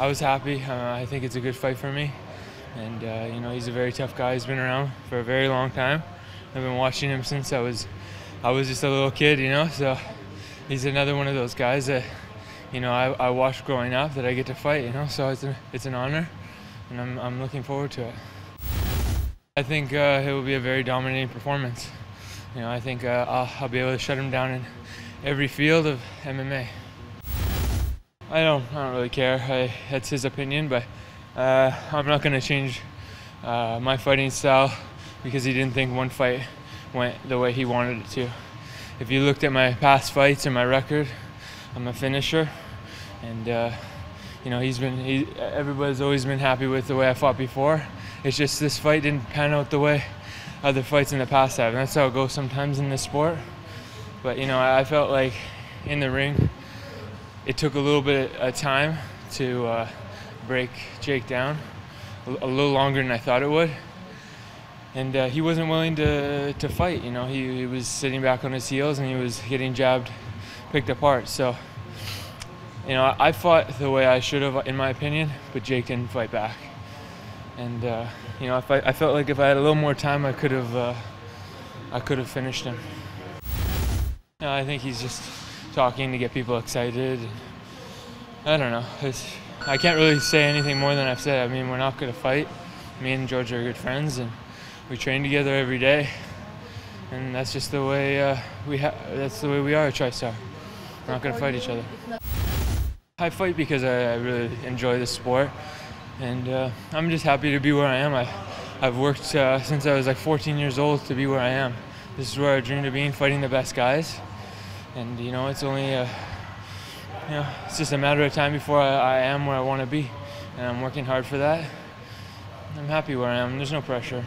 I was happy. Uh, I think it's a good fight for me, and uh, you know he's a very tough guy. He's been around for a very long time. I've been watching him since I was I was just a little kid, you know. So he's another one of those guys that you know I, I watched growing up that I get to fight, you know. So it's a, it's an honor, and I'm I'm looking forward to it. I think uh, it will be a very dominating performance. You know, I think uh, I'll, I'll be able to shut him down in every field of MMA. I don't, I don't really care. I, that's his opinion, but uh, I'm not going to change uh, my fighting style because he didn't think one fight went the way he wanted it to. If you looked at my past fights and my record, I'm a finisher, and uh, you know he's been. He, everybody's always been happy with the way I fought before. It's just this fight didn't pan out the way other fights in the past have. And that's how it goes sometimes in this sport. But you know, I felt like in the ring, it took a little bit of time to uh, break Jake down, a little longer than I thought it would. And uh, he wasn't willing to, to fight. You know, he, he was sitting back on his heels and he was getting jabbed, picked apart. So, you know, I fought the way I should have, in my opinion, but Jake didn't fight back and uh, you know, if I, I, felt like if I had a little more time, I could have, uh, I could have finished him. I think he's just talking to get people excited. I don't know. It's, I can't really say anything more than I've said. I mean, we're not going to fight. Me and Georges are good friends, and we train together every day. And that's just the way uh, we ha- That's the way we are at TriStar. We're not going to fight each other. I fight because I, I really enjoy the sport and uh, I'm just happy to be where I am. I, I've worked uh, since I was like 14 years old to be where I am. This is where I dreamed of being, fighting the best guys. And you know, it's only a, you know, it's just a matter of time before I, I am where I want to be, and I'm working hard for that. I'm happy where I am. There's no pressure.